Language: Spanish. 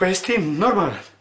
Pues, normal.